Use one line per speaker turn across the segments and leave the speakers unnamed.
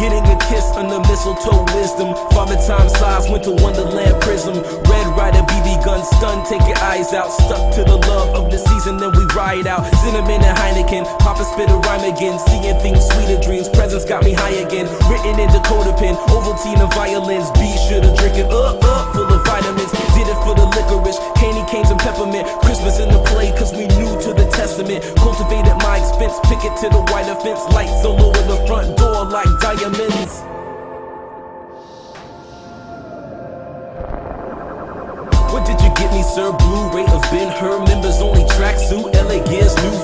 Getting a kiss under mistletoe wisdom. Father time size, went to Wonderland prism. Red Ryder, BB gun stun, take your eyes out. Stuck to the love of the season, then we ride out. Cinnamon and Heineken, spit a rhyme again. Seeing things, sweeter dreams, presents got me high again. Written in Dakota pen, Ovaltine and violins. B shoulda drink it up, uh, up, uh, full of vitamins. Did it for the licorice, candy canes and peppermint. Christmas in the play, cause we new to the testament. Cultivated my expense, pick it to the white fence. Lights all over the front door like diamonds. What did you get me, sir? Blu-ray of Ben Hur members only tracksuit, LA Gears, new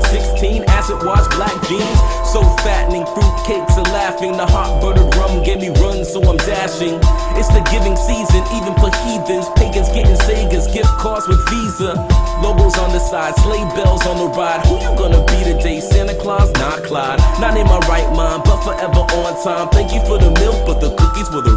TurboGrafx 16, acid wash, black jeans. So fattening, fruit cakes are laughing. The hot buttered rum gave me run, so I'm dashing. It's the giving season, even for heathens. Pagans getting Segas, gift cards with Visa. Logos on the side, sleigh bells on the ride. Who you gonna be today? Santa Claus, not Clyde. Not in my right mind, but forever on time. Thank you for the milk, but the cookies were the.